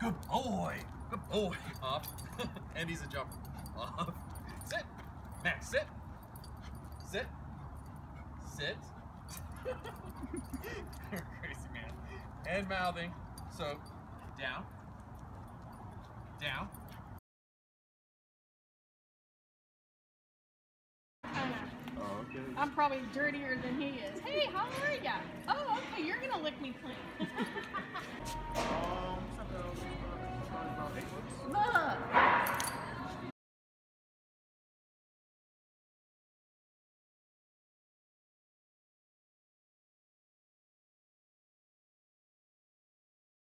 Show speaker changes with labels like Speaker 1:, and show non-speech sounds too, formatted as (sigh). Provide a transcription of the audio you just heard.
Speaker 1: Good boy. Good boy. Up, (laughs) and he's a jumper. Up, Sit. Max, sit. Sit. Sit. (laughs) Crazy man. And mouthing. So down. Down. Oh, okay.
Speaker 2: I'm probably dirtier than he is. Hey, how are ya? Oh, okay, you're gonna lick me clean. (laughs)